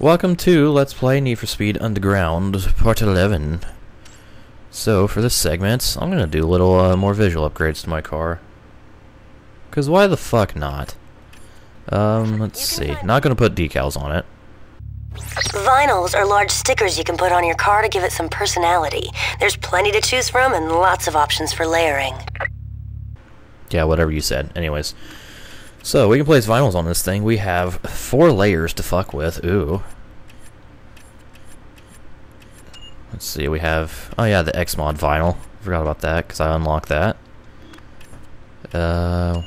Welcome to Let's Play Need for Speed Underground, Part 11. So, for this segment, I'm gonna do a little uh, more visual upgrades to my car. Cause why the fuck not? Um, let's see. Not gonna put decals on it. Vinyls are large stickers you can put on your car to give it some personality. There's plenty to choose from and lots of options for layering. Yeah, whatever you said. Anyways. So, we can place vinyls on this thing. We have four layers to fuck with. Ooh. Let's see, we have... Oh yeah, the Xmod vinyl. Forgot about that, because I unlocked that. Uh...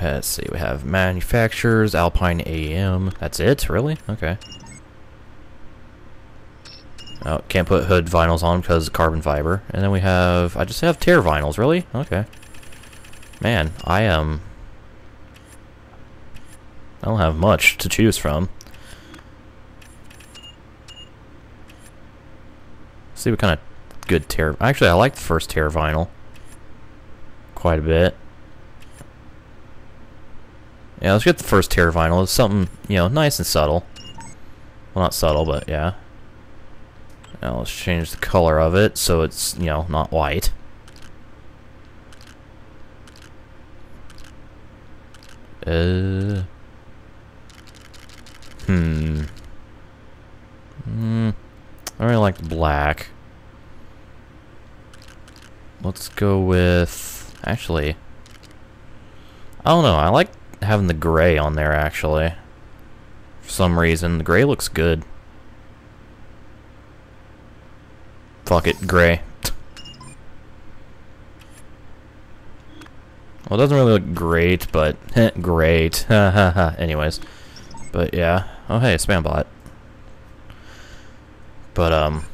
Let's see, we have manufacturers, Alpine AM. That's it? Really? Okay. Oh, can't put hood vinyls on because carbon fiber. And then we have... I just have tear vinyls, really? Okay. Man, I am... I don't have much to choose from. see what kind of good tear... Actually, I like the first tear vinyl. Quite a bit. Yeah, let's get the first tear vinyl. It's something, you know, nice and subtle. Well, not subtle, but yeah. Now let's change the color of it so it's, you know, not white. Uh... Like black. Let's go with... Actually... I don't know. I like having the gray on there, actually. For some reason. The gray looks good. Fuck it. Gray. Well, it doesn't really look great, but great. Anyways. But yeah. Oh hey, spam bot. But um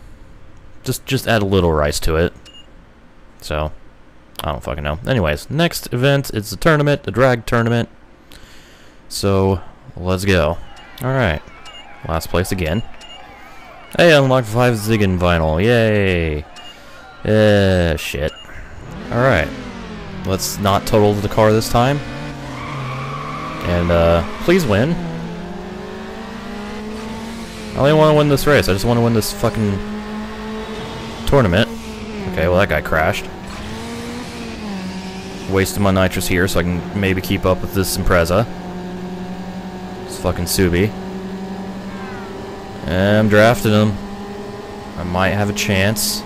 just just add a little rice to it. So I don't fucking know. Anyways, next event it's a tournament, a drag tournament. So let's go. Alright. Last place again. Hey, unlocked five Zigen vinyl. Yay! Eh, shit. Alright. Let's not total the car this time. And, uh, please win. I only want to win this race. I just want to win this fucking tournament. Okay, well that guy crashed. Wasted my nitrous here so I can maybe keep up with this Impreza. It's fucking Subi. And I'm drafting him. I might have a chance.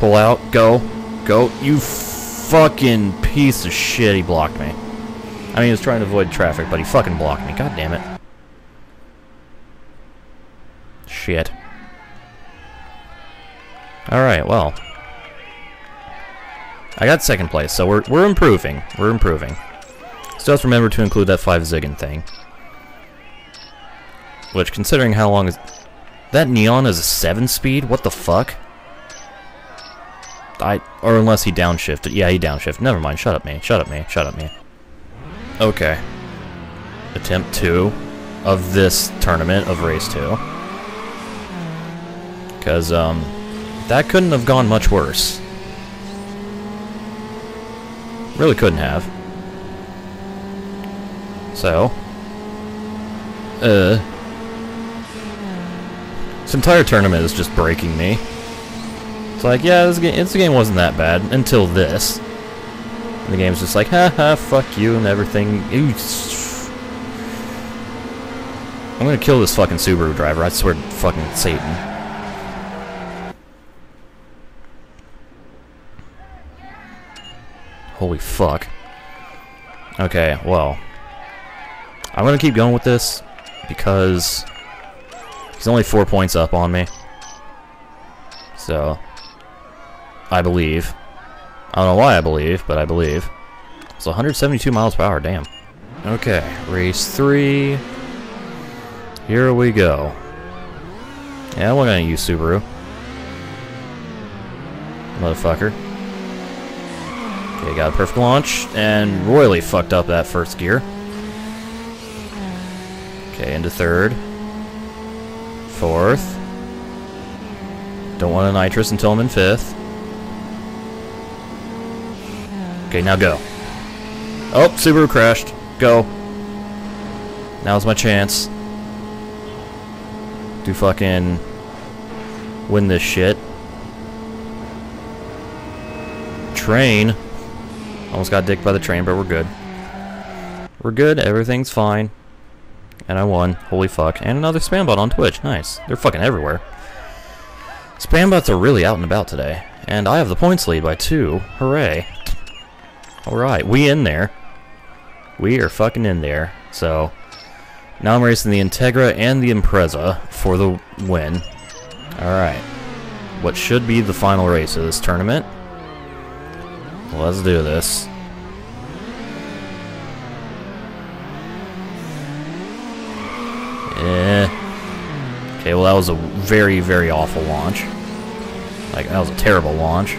Pull out. Go. Go. You fucking piece of shit. He blocked me. I mean, he was trying to avoid traffic, but he fucking blocked me. God damn it. Shit. Alright, well. I got second place, so we're, we're improving. We're improving. So just remember to include that 5 Zigen thing. Which, considering how long is... That Neon is a 7 speed? What the fuck? I... Or unless he downshifted. Yeah, he downshifted. Never mind. Shut up, me. Shut up, me. Shut up, me. Okay. Attempt 2 of this tournament of Race 2. Because, um, that couldn't have gone much worse. Really couldn't have. So, uh, this entire tournament is just breaking me. It's like, yeah, this game, this game wasn't that bad until this. And the game's just like, ha ha, fuck you and everything. I'm gonna kill this fucking Subaru driver, I swear to fucking Satan. Holy fuck. Okay, well. I'm gonna keep going with this because he's only four points up on me. So, I believe. I don't know why I believe, but I believe. It's 172 miles per hour, damn. Okay, race three. Here we go. Yeah, we're gonna use Subaru. Motherfucker. Okay, got a perfect launch, and royally fucked up that first gear. Okay, into third. Fourth. Don't want a nitrous until I'm in fifth. Okay, now go. Oh, Subaru crashed. Go. Now's my chance. to fucking win this shit. Train. Almost got dicked by the train, but we're good. We're good, everything's fine. And I won. Holy fuck. And another spam bot on Twitch. Nice. They're fucking everywhere. Spam bots are really out and about today. And I have the points lead by two. Hooray. Alright, we in there. We are fucking in there. So, now I'm racing the Integra and the Impreza for the win. Alright. What should be the final race of this tournament. Let's do this. Eh. Okay, well that was a very, very awful launch. Like, that was a terrible launch.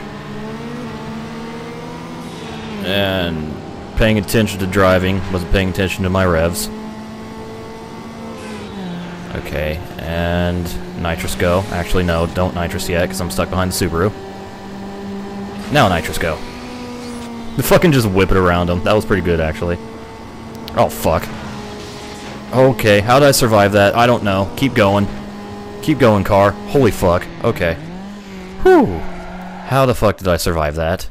And paying attention to driving, wasn't paying attention to my revs. Okay, and nitrous go. Actually, no, don't nitrous yet, because I'm stuck behind the Subaru. Now nitrous go. Fucking just whip it around him. That was pretty good, actually. Oh, fuck. Okay, how did I survive that? I don't know. Keep going. Keep going, car. Holy fuck. Okay. Whew. How the fuck did I survive that?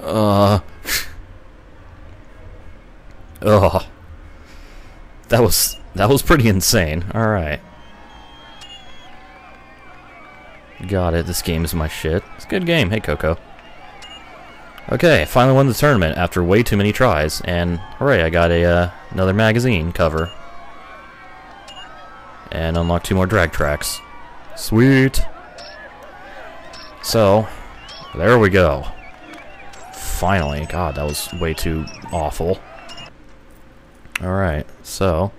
Uh... Ugh. That was that was pretty insane. All right. Got it. This game is my shit. It's a good game. Hey, Coco. Okay, finally won the tournament after way too many tries, and hooray! I got a uh, another magazine cover, and unlocked two more drag tracks. Sweet. So, there we go. Finally, God, that was way too awful. Alright, so...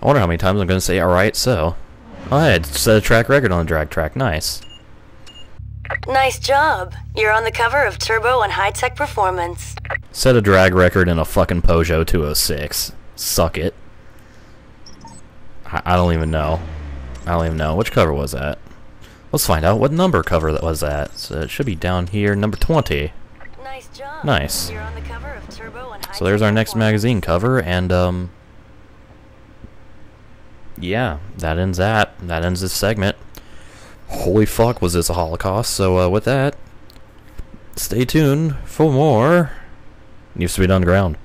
I wonder how many times I'm going to say alright, so... Oh, I had set a track record on the drag track. Nice. Nice job. You're on the cover of Turbo and High Tech Performance. Set a drag record in a fucking Peugeot 206. Suck it. I, I don't even know. I don't even know. Which cover was that? Let's find out what number cover that was that. So it should be down here, number 20. Nice job. Nice. The cover of Turbo and High So there's our next magazine cover, and um, yeah, that ends that. That ends this segment. Holy fuck, was this a holocaust? So uh, with that, stay tuned for more Need for Speed Underground.